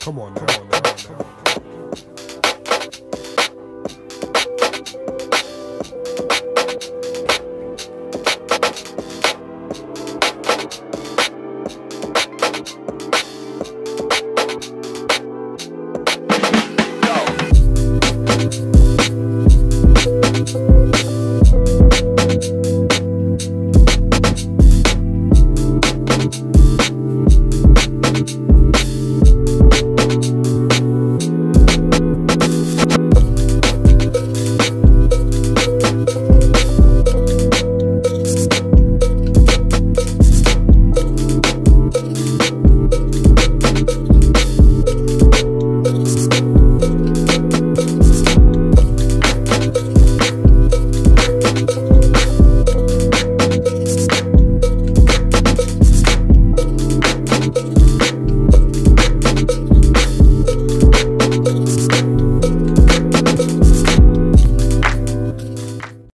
Come on now, Come on.